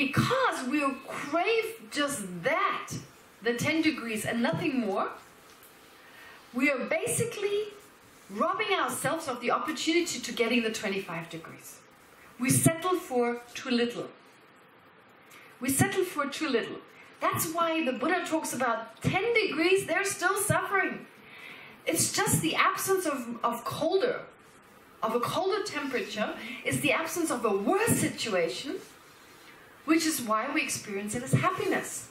because we crave just that, the 10 degrees and nothing more, we are basically robbing ourselves of the opportunity to getting the 25 degrees. We settle for too little. We settle for too little. That's why the Buddha talks about 10 degrees, they're still suffering. It's just the absence of, of colder, of a colder temperature, is the absence of a worse situation, which is why we experience it as happiness.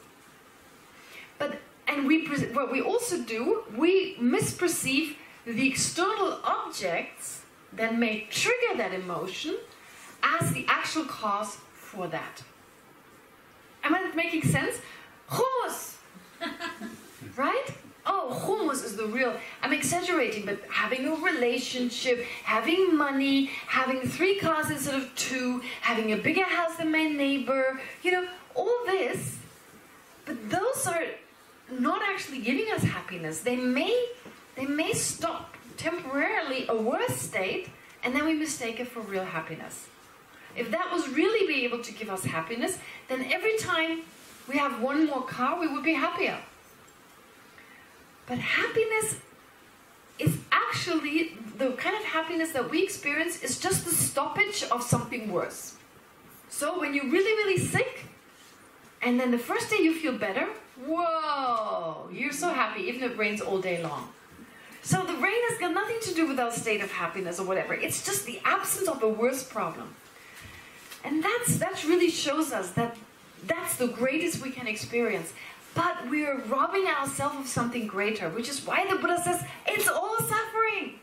But and we what we also do, we misperceive the external objects that may trigger that emotion as the actual cause for that. Am I making sense? Hummus! right? Oh, hummus is the real. I'm exaggerating, but having a relationship, having money, having three cars instead of two, having a bigger house than my neighbor, you know, all this. But those are not actually giving us happiness. They may, they may stop temporarily a worse state, and then we mistake it for real happiness. If that was really be able to give us happiness, then every time we have one more car, we would be happier. But happiness is actually the kind of happiness that we experience is just the stoppage of something worse. So when you're really, really sick, and then the first day you feel better, whoa, you're so happy, even if it rains all day long. So the rain has got nothing to do with our state of happiness or whatever. It's just the absence of a worse problem. And that's that really shows us that that's the greatest we can experience. But we're robbing ourselves of something greater, which is why the Buddha says it's all suffering.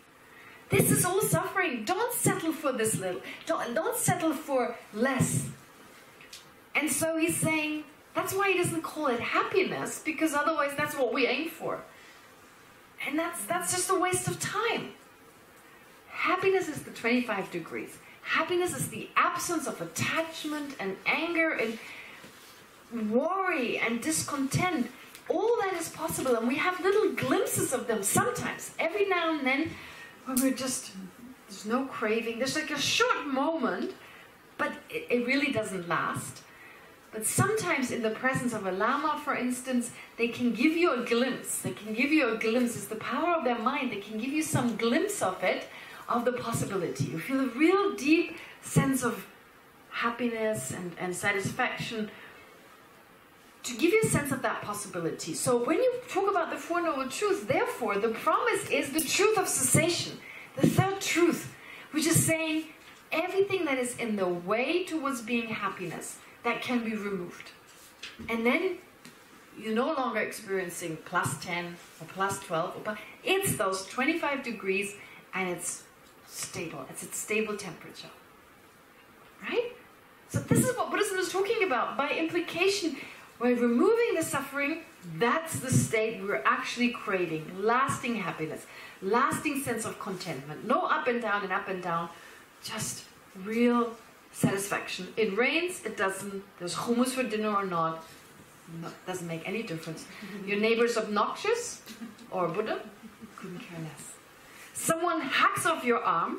This is all suffering. Don't settle for this little. Don't, don't settle for less. And so he's saying that's why he doesn't call it happiness, because otherwise that's what we aim for. And that's that's just a waste of time. Happiness is the 25 degrees. Happiness is the absence of attachment and anger and worry and discontent. All that is possible, and we have little glimpses of them sometimes, every now and then, when we're just, there's no craving. There's like a short moment, but it, it really doesn't last. But sometimes, in the presence of a Lama, for instance, they can give you a glimpse. They can give you a glimpse. It's the power of their mind. They can give you some glimpse of it of the possibility. You feel a real deep sense of happiness and, and satisfaction to give you a sense of that possibility. So when you talk about the Four Noble Truths, therefore, the promise is the truth of cessation, the third truth, which is saying everything that is in the way towards being happiness, that can be removed. And then you're no longer experiencing plus 10 or plus 12, but it's those 25 degrees and it's stable. It's at stable temperature. Right? So this is what Buddhism is talking about. By implication, by removing the suffering, that's the state we're actually craving. Lasting happiness, lasting sense of contentment. No up and down and up and down. Just real satisfaction. It rains, it doesn't. There's hummus for dinner or not. No, doesn't make any difference. Your neighbor's obnoxious or Buddha, couldn't care less. Someone hacks off your arm,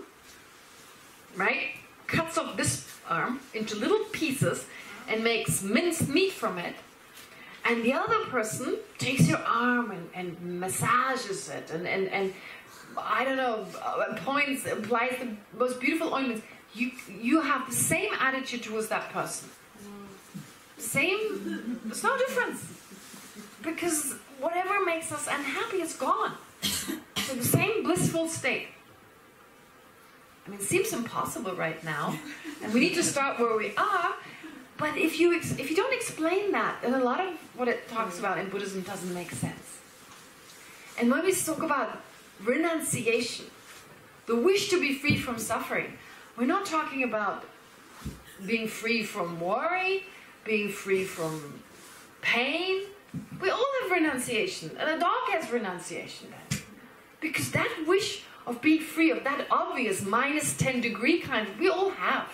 right? Cuts off this arm into little pieces and makes minced meat from it. And the other person takes your arm and, and massages it and, and, and I don't know, points, applies the most beautiful ointments. You, you have the same attitude towards that person. Same, there's no difference. Because whatever makes us unhappy is gone. So the same blissful state. I mean, it seems impossible right now, and we need to start where we are. But if you if you don't explain that, then a lot of what it talks mm. about in Buddhism doesn't make sense. And when we talk about renunciation, the wish to be free from suffering, we're not talking about being free from worry, being free from pain. We all have renunciation, and a dog has renunciation then. Because that wish of being free of that obvious minus 10 degree kind, we all have.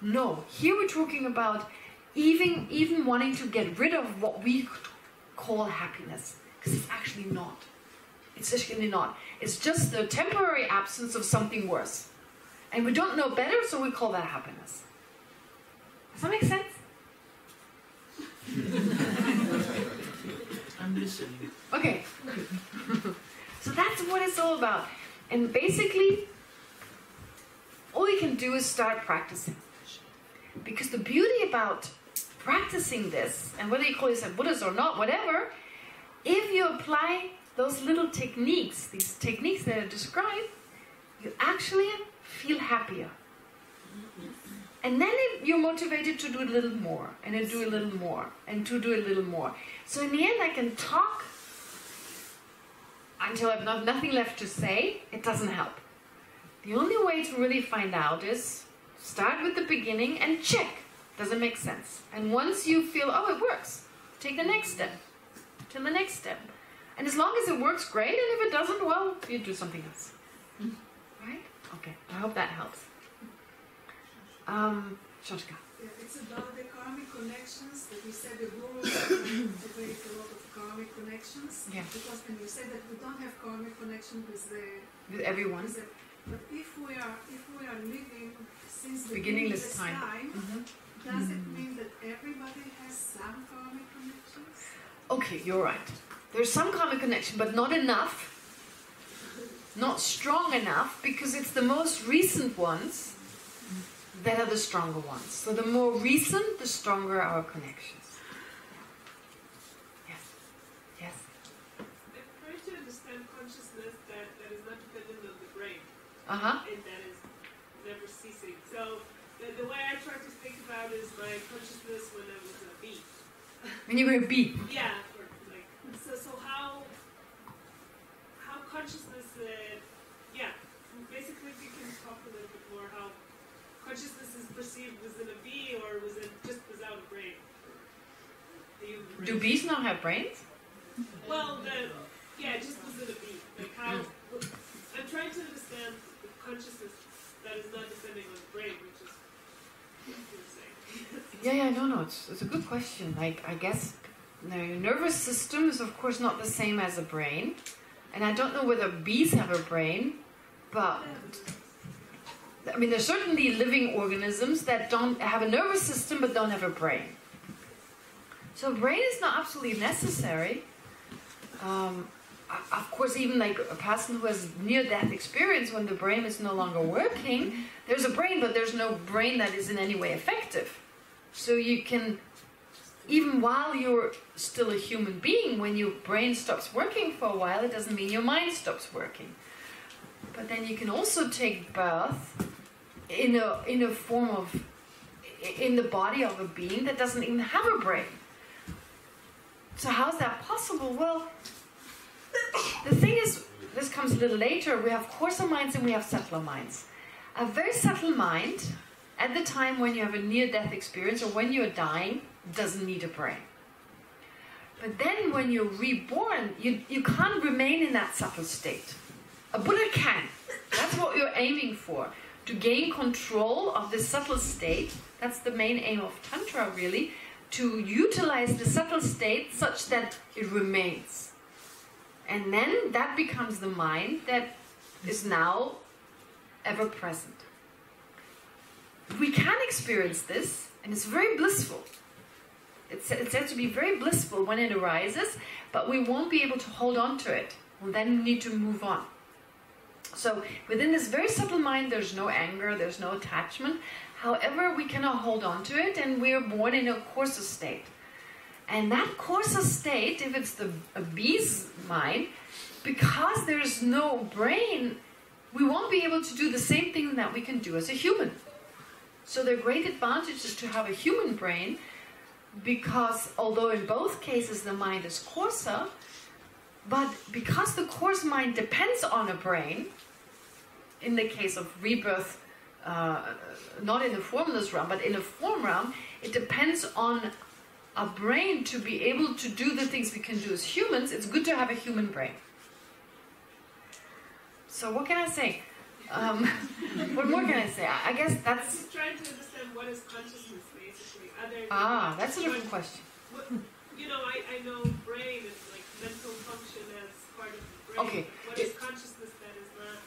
No, here we're talking about even even wanting to get rid of what we call happiness, because it's actually not. It's actually not. It's just the temporary absence of something worse, and we don't know better, so we call that happiness. Does that make sense? I'm listening. Okay. so that's what it's all about, and basically, all you can do is start practicing. Because the beauty about practicing this, and whether you call yourself Buddhist or not, whatever, if you apply those little techniques, these techniques that I described, you actually feel happier. And then you're motivated to do a little more, and to do a little more, and to do a little more. So in the end, I can talk until I've not, nothing left to say. It doesn't help. The only way to really find out is start with the beginning and check. Does it make sense? And once you feel, oh, it works, take the next step to the next step. And as long as it works, great. And if it doesn't, well, you do something else. Right? Okay. I hope that helps. Um, Shoshka. Yeah, it's about the karmic connections that you said the guru to create a lot of karmic connections. Yeah. Because when you said that we don't have karmic connection with the With everyone. with the, but if we are if we are living since the Beginningless beginningless time. Mhm. does it mean that everybody has some karmic connections? Okay, you're right. There's some karmic connection, but not enough. Not strong enough because it's the most recent ones that are the stronger ones. So the more recent, the stronger our connections. Yes. Yes. I'm trying to understand consciousness that, that is not dependent on the brain Uh huh. and that is never ceasing. So the, the way I try to think about is my consciousness when I was a bee. When you were a bee. Yeah, or like so. So how how consciousness? Uh, yeah, basically, if you can talk a little bit more how consciousness is perceived within a bee or was it just without a brain? The human brain. Do bees not have brains? Well, the yeah, just within a bee. Like how I'm trying to understand the consciousness that is not depending on the brain, which is what you were saying. Yeah, yeah, no, no, it's, it's a good question. Like, I guess the nervous system is, of course, not the same as a brain. And I don't know whether bees have a brain, but I mean, there's certainly living organisms that don't have a nervous system but don't have a brain. So, a brain is not absolutely necessary. Um, of course, even like a person who has near-death experience, when the brain is no longer working, there's a brain, but there's no brain that is in any way effective. So you can, even while you're still a human being, when your brain stops working for a while, it doesn't mean your mind stops working. But then you can also take birth in a in a form of in the body of a being that doesn't even have a brain. So how's that possible? Well, the thing is, this comes a little later. We have coarser minds and we have subtler minds. A very subtle mind, at the time when you have a near-death experience or when you're dying, doesn't need a brain. But then when you're reborn, you, you can't remain in that subtle state. A Buddha can. That's what you're aiming for. To gain control of the subtle state, that's the main aim of Tantra really, to utilize the subtle state such that it remains. And then that becomes the mind that is now ever present. We can experience this, and it's very blissful. It's, it's said to be very blissful when it arises, but we won't be able to hold on to it. We'll then need to move on. So within this very subtle mind, there's no anger, there's no attachment. However, we cannot hold on to it, and we are born in a coarser state. And that coarser state, if it's the a bee's mind, because there's no brain, we won't be able to do the same thing that we can do as a human. So the great advantage is to have a human brain, because although in both cases the mind is coarser, but because the coarse mind depends on a brain, in the case of rebirth, uh, not in the formless realm, but in a form realm, it depends on a brain to be able to do the things we can do as humans. It's good to have a human brain. So what can I say? Um, what more can I say? I guess I'm that's just trying to understand what is consciousness basically. Ah, that's a different question. What, you know, I, I know brain is like mental function as part of the brain. Okay, What is consciousness that is not,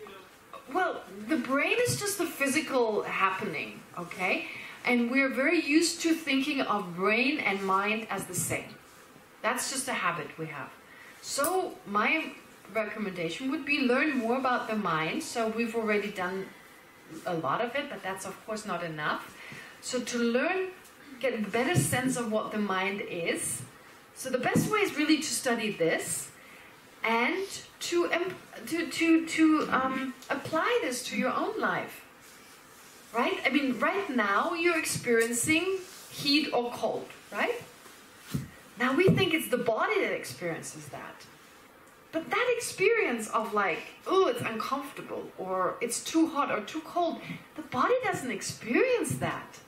you know, Well, the brain is just a physical happening, okay? And we're very used to thinking of brain and mind as the same. That's just a habit we have. So my recommendation would be learn more about the mind. So we've already done a lot of it, but that's of course not enough. So to learn, get a better sense of what the mind is. So the best way is really to study this and to to to to um, apply this to your own life. Right? I mean, right now you're experiencing heat or cold, right? Now we think it's the body that experiences that. But that experience of like, oh, it's uncomfortable, or it's too hot or too cold, the body doesn't experience that.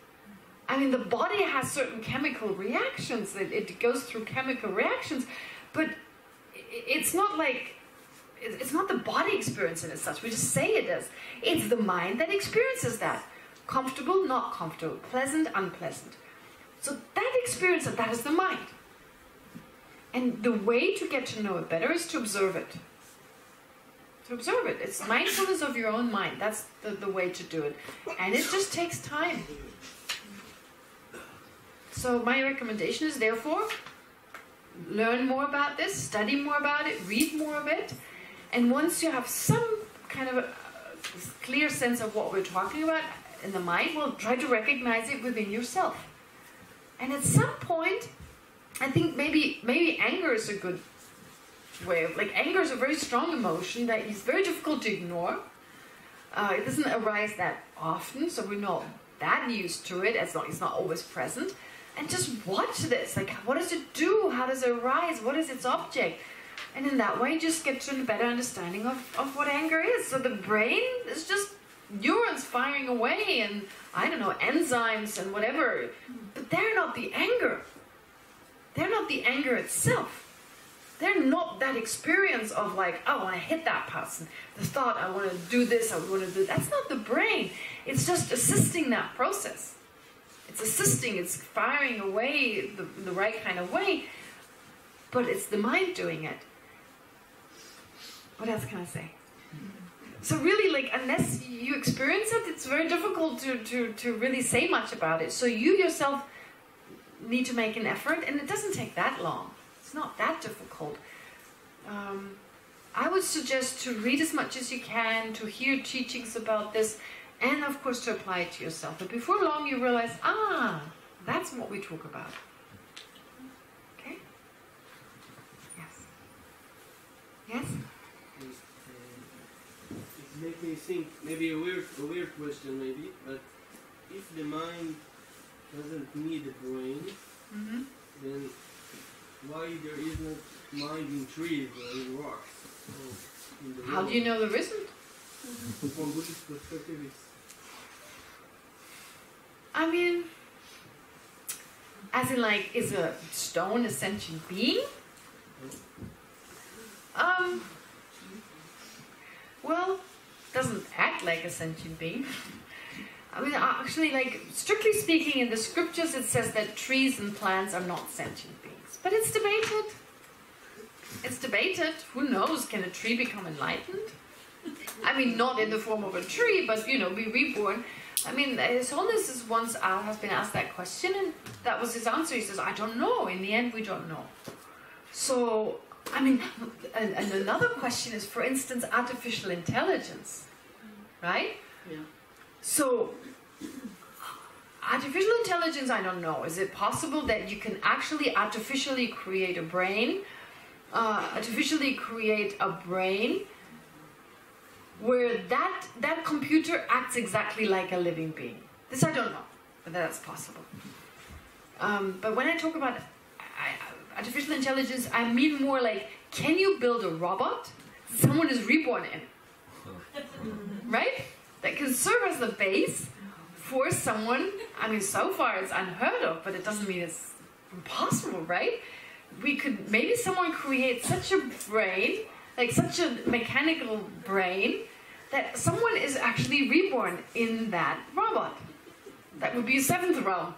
I mean, the body has certain chemical reactions, it, it goes through chemical reactions, but it's not like, it's not the body experiencing as such, we just say it is. It's the mind that experiences that. Comfortable, not comfortable, pleasant, unpleasant. So that experience of that is the mind. And the way to get to know it better is to observe it. To observe it. It's mindfulness of your own mind. That's the, the way to do it. And it just takes time. So my recommendation is therefore learn more about this, study more about it, read more of it. And once you have some kind of clear sense of what we're talking about in the mind, well, try to recognize it within yourself. And at some point, I think maybe maybe anger is a good way of like anger is a very strong emotion that is very difficult to ignore. Uh, it doesn't arise that often, so we're not that used to it. It's not it's not always present. And just watch this. Like, what does it do? How does it arise? What is its object? And in that way, just get to a better understanding of, of what anger is. So the brain is just neurons firing away, and I don't know enzymes and whatever. But they're not the anger. They're not the anger itself. They're not that experience of like, oh, I want to hit that person. The thought, I want to do this, I want to do. That's not the brain. It's just assisting that process. It's assisting. It's firing away the, the right kind of way. But it's the mind doing it. What else can I say? So really, like, unless you experience it, it's very difficult to, to, to really say much about it. So you yourself need to make an effort, and it doesn't take that long. It's not that difficult. Um, I would suggest to read as much as you can, to hear teachings about this, and of course to apply it to yourself. But before long, you realize, ah, that's what we talk about. Okay? Yes. Yes? It makes me think maybe a weird a weird question maybe but if the mind doesn't need a brain Mm-hmm. then why there is not mind in trees or in rocks or in How do you know there isn't? know from Buddhist perspective it's I mean, as in like, is a stone a sentient being? Um, well, doesn't act like a sentient being. I mean, actually, like, strictly speaking, in the scriptures it says that trees and plants are not sentient beings. But it's debated. It's debated. Who knows? Can a tree become enlightened? I mean, not in the form of a tree, but, you know, be reborn. I mean, His Holiness is once uh, has been asked that question, and that was his answer. He says, "I don't know. In the end, we don't know." So, I mean, and, and another question is, for instance, artificial intelligence, right? Yeah. So, artificial intelligence, I don't know. Is it possible that you can actually artificially create a brain, uh, artificially create a brain where that that computer acts exactly like a living being? This I don't know, but that's possible. Um, but when I talk about artificial intelligence, I mean more like, can you build a robot someone is reborn in? right? That can serve as the base for someone. I mean, so far it's unheard of, but it doesn't mean it's impossible, right? We could maybe someone create such a brain, like such a mechanical brain, that someone is actually reborn in that robot. That would be a seventh realm.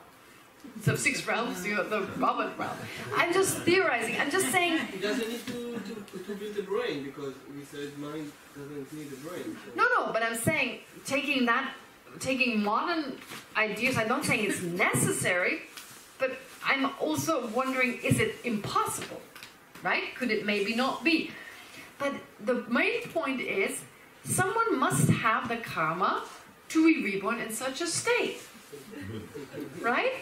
So six realms, you know, the robot realm. I'm just theorizing. I'm just saying it doesn't need to, to, to build a brain because we said mind doesn't need a brain so. No, no, but I'm saying taking that, taking modern ideas. I'm not saying it's necessary, but I'm also wondering is it impossible? Right? Could it maybe not be? But the main point is someone must have the karma to be reborn in such a state. Right?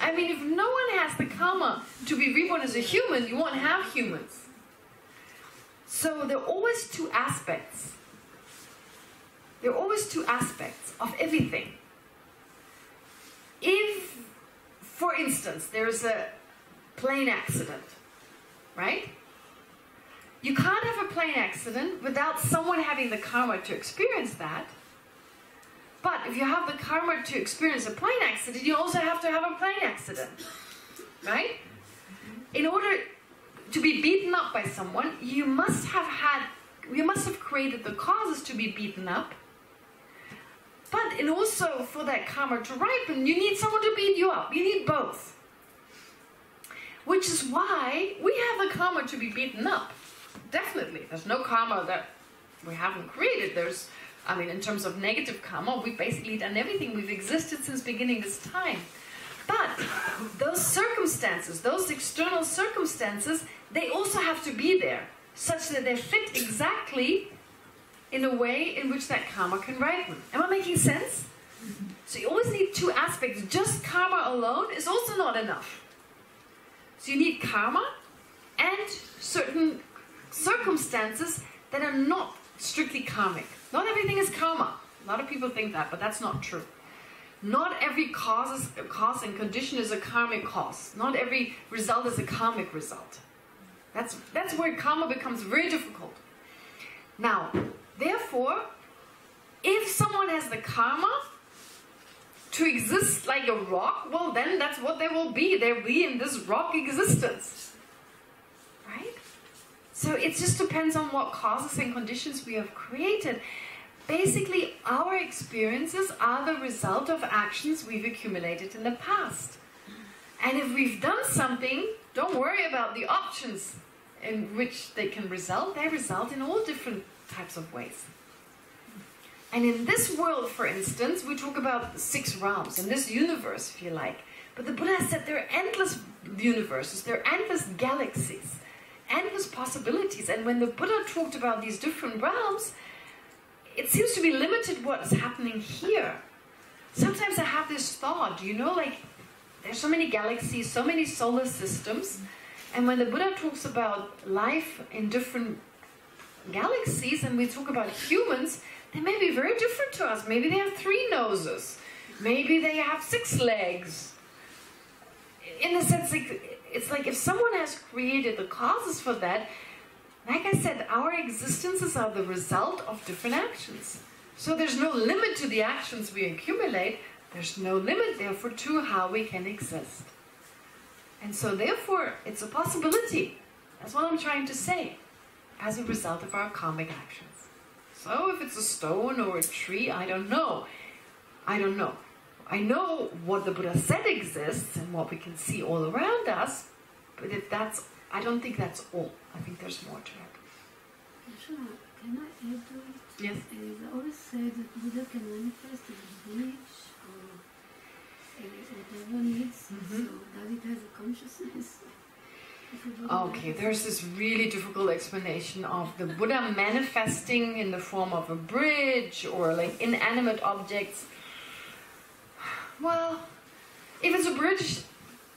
I mean, if no one has the karma to be reborn as a human, you won't have humans. So there are always two aspects. There are always two aspects of everything. If, for instance, there's a plane accident, right? You can't have a plane accident without someone having the karma to experience that. But if you have the karma to experience a plane accident, you also have to have a plane accident. Right? In order to be beaten up by someone, you must have had, you must have created the causes to be beaten up. But in also for that karma to ripen, you need someone to beat you up. You need both. Which is why we have the karma to be beaten up. Definitely. There's no karma that we haven't created. There's, I mean, in terms of negative karma, we've basically done everything. We've existed since beginningless time. But those circumstances, those external circumstances, they also have to be there, such that they fit exactly in a way in which that karma can ripen. Am I making sense? So you always need two aspects. Just karma alone is also not enough. So you need karma and certain circumstances that are not strictly karmic. Not everything is karma. A lot of people think that, but that's not true. Not every cause, is, cause and condition is a karmic cause. Not every result is a karmic result. That's, that's where karma becomes very difficult. Now, therefore, if someone has the karma to exist like a rock, well, then that's what they will be. They'll be in this rock existence. So it just depends on what causes and conditions we have created. Basically, our experiences are the result of actions we've accumulated in the past. And if we've done something, don't worry about the options in which they can result. They result in all different types of ways. And in this world, for instance, we talk about six realms, in this universe, if you like. But the Buddha said there are endless universes, there are endless galaxies, endless possibilities. And when the Buddha talked about these different realms, it seems to be limited what is happening here. Sometimes I have this thought, you know, like there's so many galaxies, so many solar systems, and when the Buddha talks about life in different galaxies and we talk about humans, they may be very different to us. Maybe they have three noses, maybe they have six legs. In the sense, like, it's like if someone has created the causes for that, like I said, our existences are the result of different actions. So there's no limit to the actions we accumulate. There's no limit, therefore, to how we can exist. And so, therefore, it's a possibility. That's what I'm trying to say. As a result of our karmic actions. So, if it's a stone or a tree, I don't know. I don't know. I know what the Buddha said exists and what we can see all around us, but if that's, I don't think that's all. I think there's more to it. Sure. Can I add to it? Yes. Uh, they always say that Buddha can manifest in a village or whatever needs. Mhm. So does it have a consciousness? If a Buddha Okay, there's this really difficult explanation of the Buddha manifesting in the form of a bridge or like inanimate objects. Well, if it's a bridge,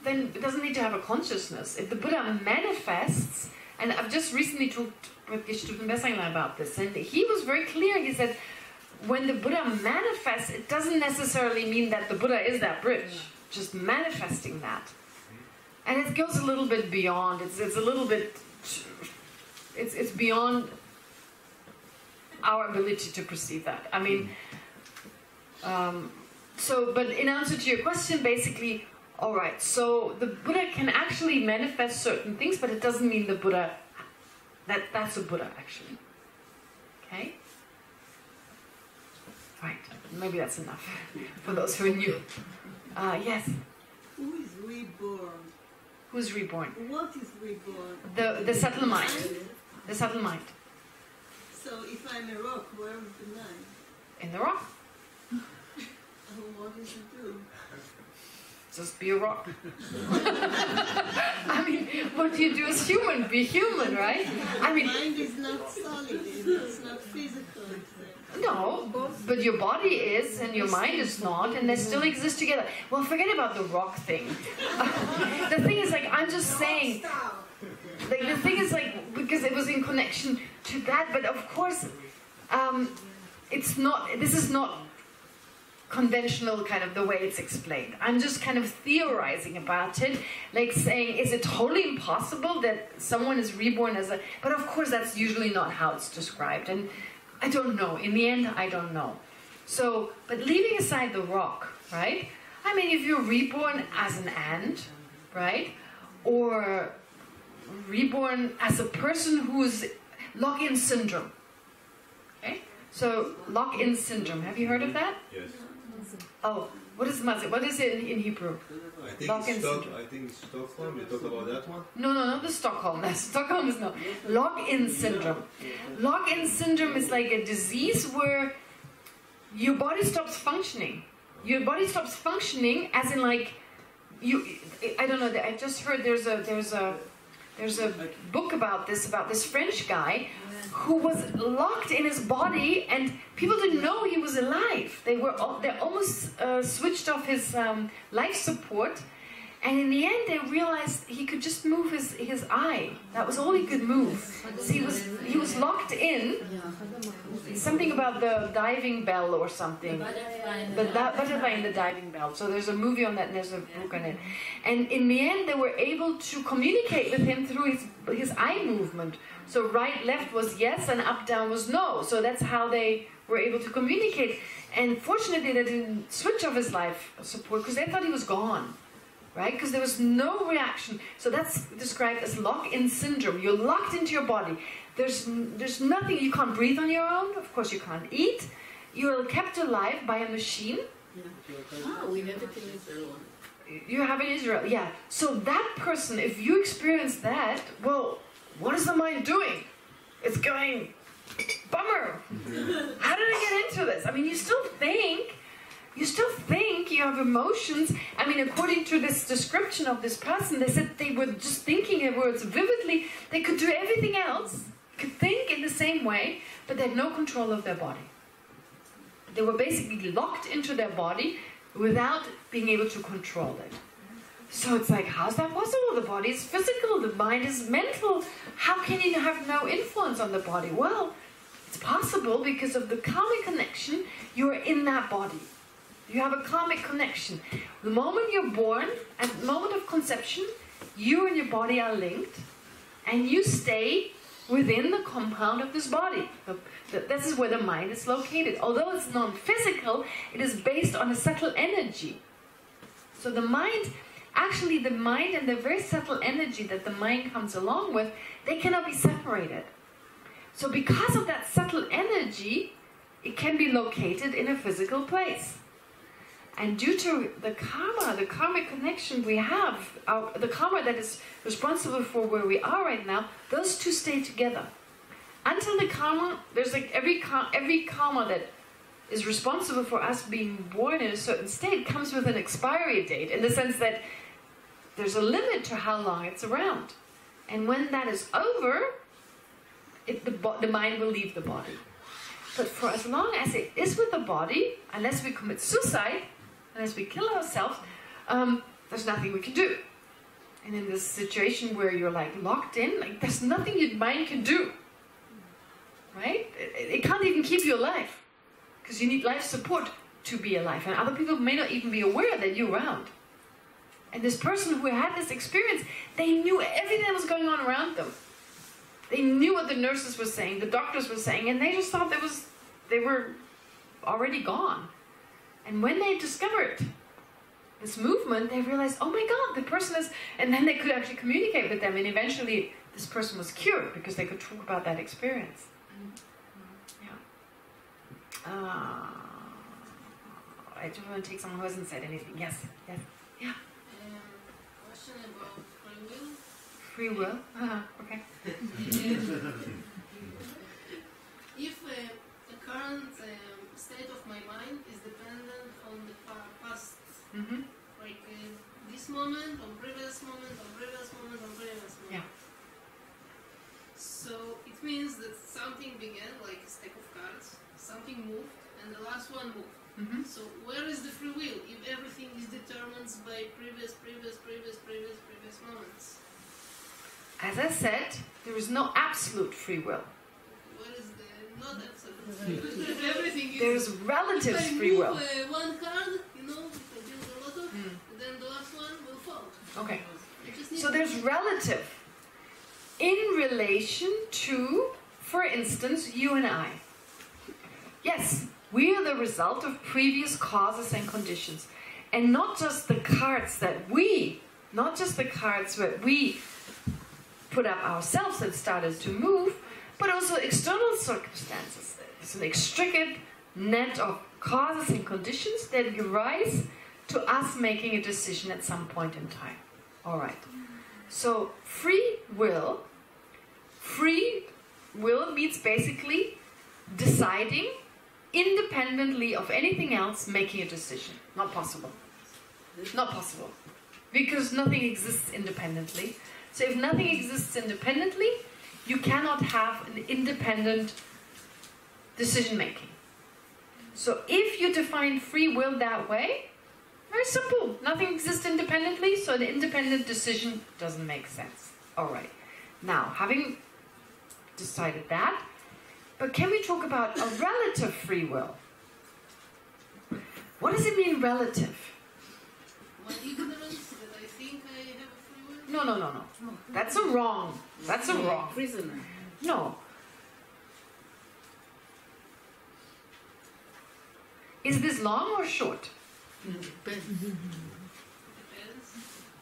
then it doesn't need to have a consciousness. If the Buddha manifests, and I've just recently talked with Geshtuten Besangla about this, and he was very clear. He said, when the Buddha manifests, it doesn't necessarily mean that the Buddha is that bridge, just manifesting that. And it goes a little bit beyond. It's, it's a little bit, it's, it's beyond our ability to perceive that. I mean, um, so, but in answer to your question, basically, all right, so the Buddha can actually manifest certain things, but it doesn't mean the Buddha, that, that's a Buddha actually. Okay? Right, maybe that's enough for those who are new. Uh, yes, Who is reborn? who's reborn? What is reborn? The, the subtle mind. The subtle mind. So if I'm a rock, where is the mind? In the rock. What does it do? Just be a rock. I mean, what do you do as human? Be human, right? I mean, mind is not solid, it's not physical. no, but your body is and your mind is not, and they still exist together. Well, forget about the rock thing. the thing is, like, I'm just saying, like, the thing is, like, because it was in connection to that, but of course, um, it's not, this is not conventional kind of the way it's explained. I'm just kind of theorizing about it, like saying, is it totally impossible that someone is reborn as a. But of course, that's usually not how it's described. And I don't know. In the end, I don't know. So, but leaving aside the rock, right? I mean, if you're reborn as an ant, right? Or reborn as a person who's lock in syndrome. Okay? So, lock in syndrome. Have you heard of that? Yes. Oh, what is mazik? What is it in, in Hebrew? I think it's Stock, syndrome. I think it's Stockholm. You talk about that one? No, no, not the Stockholm. Stockholm is not. Lock-in syndrome. Lock-in syndrome is like a disease where your body stops functioning. Your body stops functioning, as in like you. I don't know. I just heard there's a there's a there's a book about this about this French guy who was locked in his body, and people didn't know he was alive. They were they almost uh, switched off his um, life support, and in the end, they realized he could just move his, his eye. That was all he could move. So he was he was locked in. Something about the diving bell or something. The da- butterfly in the diving bell. So there's a movie on that, and there's a book on it. And in the end, they were able to communicate with him through his his eye movement. So right, left was yes, and up, down was no. So that's how they were able to communicate. And fortunately, they didn't switch off his life support because they thought he was gone right? Because there was no reaction. So that's described as lock-in syndrome. You're locked into your body. There's there's nothing. You can't breathe on your own. Of course, you can't eat. You're kept alive by a machine. Ah, we have it in Israel. You have in Israel, yeah. So that person, if you experience that, well, what is the mind doing? It's going, bummer. How did I get into this? I mean, you still think you still think you have emotions. I mean, according to this description of this person, they said they were just thinking their words vividly. They could do everything else, could think in the same way, but they had no control of their body. They were basically locked into their body without being able to control it. So it's like, how's that possible? The body is physical, the mind is mental. How can you have no influence on the body? Well, it's possible because of the karmic connection, you're in that body. You have a karmic connection. The moment you're born, at the moment of conception, you and your body are linked, and you stay within the compound of this body. This is where the mind is located. Although it's non-physical, it is based on a subtle energy. So the mind, actually the mind and the very subtle energy that the mind comes along with, they cannot be separated. So because of that subtle energy, it can be located in a physical place. And due to the karma, the karmic connection we have, our, the karma that is responsible for where we are right now, those two stay together. Until the karma, there's like every every karma that is responsible for us being born in a certain state comes with an expiry date in the sense that there's a limit to how long it's around. And when that is over, it, the, the mind will leave the body. But for as long as it is with the body, unless we commit suicide, unless we kill ourselves, um, there's nothing we can do. And in this situation where you're like locked in, like there's nothing your mind can do. Right? It, it can't even keep you alive. Because you need life support to be alive. And other people may not even be aware that you're around. And this person who had this experience, they knew everything that was going on around them. They knew what the nurses were saying, the doctors were saying, and they just thought that was they were already gone. And when they discovered this movement, they realized, oh my god, the person is and then they could actually communicate with them and eventually this person was cured because they could talk about that experience. Yeah. Uh, I just want to take someone who hasn't said anything. Yes, yes. Um, question about free will. Free will. Uh-huh. Okay. If uh, the current um, state of my mind is dependent on the pa- past, Mm-hmm. like uh, moment, on previous moment, on previous moment, on previous moment. Yeah. So it means that something began, like a stack of cards, something moved, and the last one moved. Mhm. So where is the free will if everything is determined by previous, previous, previous, previous, previous moments? As I said, there is no absolute free will. Where is the not absolute? everything is. There is relative if I free will. Uh, one card, Okay. So there's relative in relation to, for instance, you and I. Yes, we are the result of previous causes and conditions. And not just the cards that we, not just the cards that we put up ourselves that started to move, but also external circumstances. It's an extricate net of causes and conditions that give rise to us making a decision at some point in time. All right. So free will, free will means basically deciding independently of anything else, making a decision. Not possible. Not possible. Because nothing exists independently. So if nothing exists independently, you cannot have an independent decision making. So if you define free will that way, very simple. Nothing exists independently, so an independent decision doesn't make sense. All right. Now, having decided that, but can we talk about a relative free will? What does it mean, relative? My ignorance that I think I have a free will. No, no, no, no. That's a wrong. That's a wrong. Prisoner. No. Is this long or short? Depends.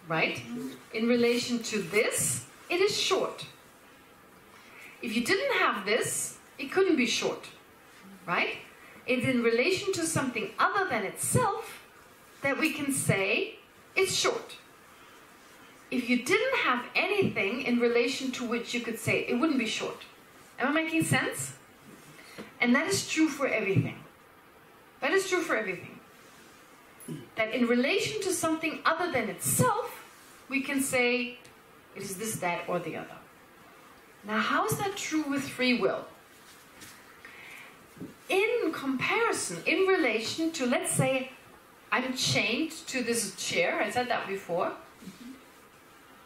right? Mm-hmm. In relation to this, it is short. If you didn't have this, it couldn't be short, right? It's in relation to something other than itself that we can say it's short. If you didn't have anything in relation to which you could say it wouldn't be short. Am I making sense? And that is true for everything. That is true for everything that in relation to something other than itself, we can say it is this, that, or the other. Now, how is that true with free will? In comparison, in relation to, let's say, I'm chained to this chair, I said that before.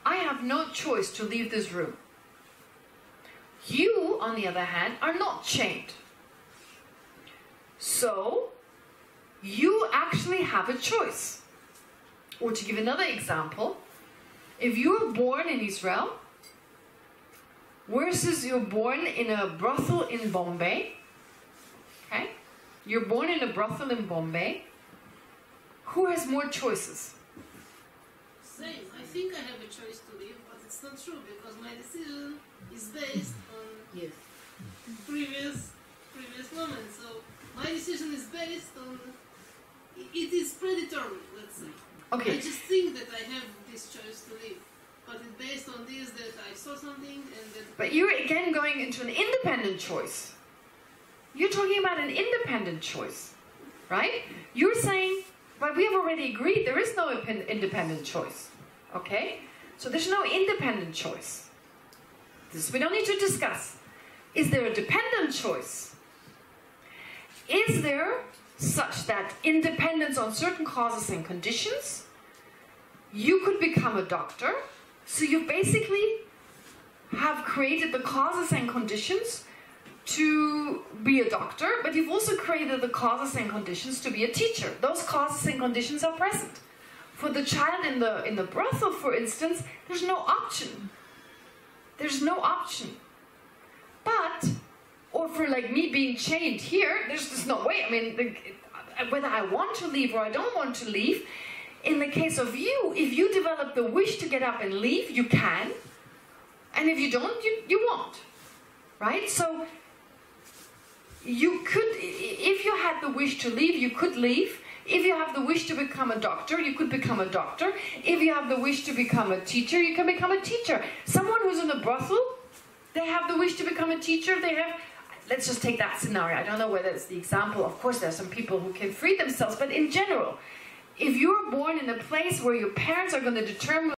I have no choice to leave this room. You, on the other hand, are not chained. So, you actually have a choice. Or to give another example, if you were born in Israel versus you're born in a brothel in Bombay, okay? You're born in a brothel in Bombay, who has more choices? Same. I think I have a choice to leave, but it's not true because my decision is based on Yes. previous previous moments. So my decision is based on it is predatory, Let's say. Okay. I just think that I have this choice to live. but it's based on this that I saw something and that. but you're again going into an independent choice. You're talking about an independent choice, right? You're saying, but we have already agreed there is no independent choice, okay? So there's no independent choice. This we don't need to discuss. Is there a dependent choice? Is there such that independence on certain causes and conditions? You could become a doctor, so you basically have created the causes and conditions to be a doctor, but you've also created the causes and conditions to be a teacher. Those causes and conditions are present. For the child in the in the brothel, for instance, there's no option. There's no option. But, or for like me being chained here, there's just no way. I mean, the, whether I want to leave or I don't want to leave, in the case of you, if you develop the wish to get up and leave, you can. And if you don't, you, you won't. Right? So, you could, if you had the wish to leave, you could leave. If you have the wish to become a doctor, you could become a doctor. If you have the wish to become a teacher, you can become a teacher. Someone who's in a brothel, they have the wish to become a teacher. They have, let's just take that scenario. I don't know whether it's the example. Of course, there are some people who can free themselves, but in general, if you're born in a place where your parents are going to determine